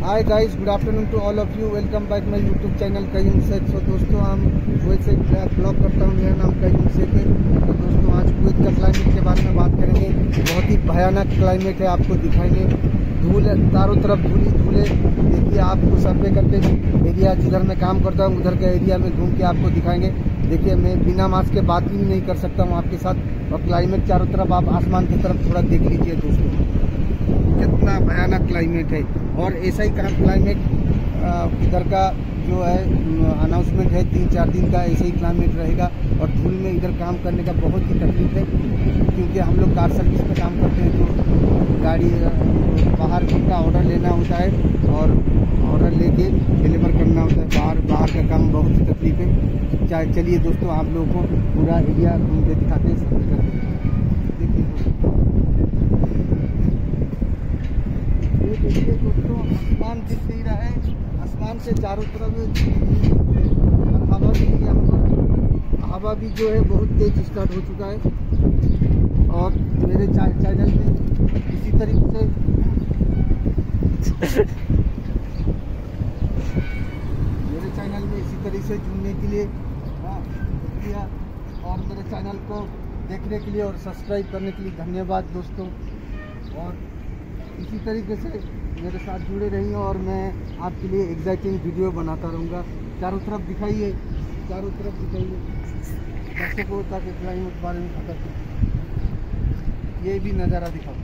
Hi guys good afternoon to all of you welcome back my YouTube channel Qayyum Shaikh so दोस्तों, हम Kuwait से blog करता हूँ, मेरा नाम कयूम शेख है। तो दोस्तों, आज कुवैत का क्लाइमेट के बारे में बात करेंगे। बहुत ही भयानक क्लाइमेट है, आपको दिखाएँगे। धूल चारों तरफ़ धूली धूले देखिए आपको सर्वे करके एरिया जिधर मैं काम करता हूँ, उधर के एरिया में घूम के आपको दिखाएँगे। देखिए, मैं बिना मास्क के बात ही नहीं कर सकता हूँ आपके साथ। और क्लाइमेट चारों तरफ़, आप आसमान की तरफ़ थोड़ा देख लीजिए दोस्तों। कितना भयानक क्लाइमेट है। और ऐसा ही क्लाइमेट इधर का जो है अनाउंसमेंट है, तीन चार दिन का ऐसे ही क्लाइमेट रहेगा और धूल में इधर काम करने का बहुत ही तकलीफ़ है, क्योंकि हम लोग कार सर्विस में काम करते हैं तो गाड़ी बाहर का ऑर्डर लेना होता है और ऑर्डर लेके डिलीवर करना होता है, बाहर बाहर का काम बहुत ही तकलीफ़ है। चाहे, चलिए दोस्तों, आप लोगों को पूरा एरिया घूम के दिखाते हैं सब करते हैं देखिए दोस्तों आसमान दिख नहीं रहा है आसमान से चारों तरफ़ हवा भी पर हवा भी जो है बहुत तेज स्टार्ट हो चुका है। और मेरे चैनल में इसी तरीके से मेरे चैनल में इसी तरीके से जुड़ने के लिए शुक्रिया। और मेरे चैनल को देखने के लिए और सब्सक्राइब करने के लिए धन्यवाद दोस्तों। और इसी तरीके से मेरे साथ जुड़े रहिए और मैं आपके लिए एग्जाइटिंग वीडियो बनाता रहूँगा। चारों तरफ़ दिखाइए, चारों तरफ़ दिखाइए। दर्शकों ताकि क्लाइमेट के बारे में पता ये भी नज़ारा दिखाओ।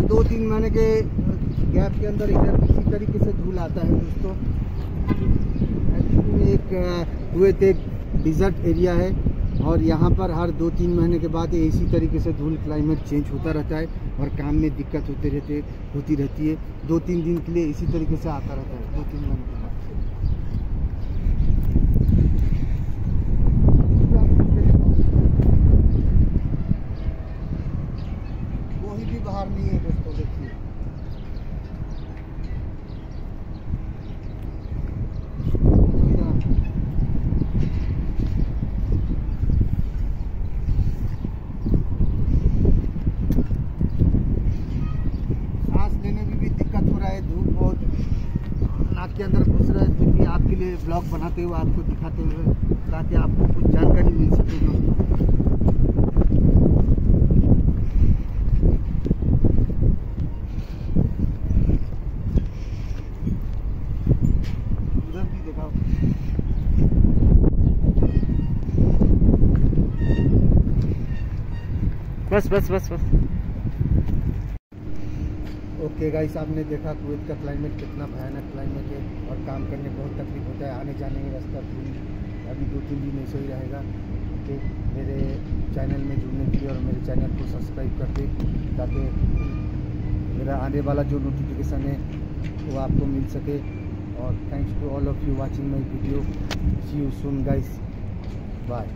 दो तीन महीने के गैप के अंदर इधर इसी तरीके से धूल आता है दोस्तों। एक कुवैत एक डिज़र्ट एरिया है और यहाँ पर हर दो तीन महीने के बाद इसी तरीके से धूल क्लाइमेट चेंज होता रहता है और काम में दिक्कत होते रहते, होती रहती है। दो तीन दिन के लिए इसी तरीके से आता रहता है दो तीन महीने के बाद। कोई भी बाहर नहीं है दोस्तों, देखिए सांस लेने में भी दिक्कत हो रहा है धूप बहुत नाक के अंदर घुस रहा है। भी आपके लिए ब्लॉग बनाते हुए, आपको दिखाते हुए, ताकि आपको कुछ जानकारी मिल सके दोस्तों। बस बस बस बस। ओके गाइस आपने देखा कुवैत का क्लाइमेट कितना भयानक क्लाइमेट है और काम करने बहुत तकलीफ़ होता है। आने जाने का रास्ता पूरी अभी दो तीन दिन ऐसे ही रहेगा। ओके मेरे चैनल में जुड़ने के लिए और मेरे चैनल को सब्सक्राइब कर दे ताकि मेरा आने वाला जो नोटिफिकेशन है, वो आपको मिल सके। और thanks to all of you watching my video see you soon guys bye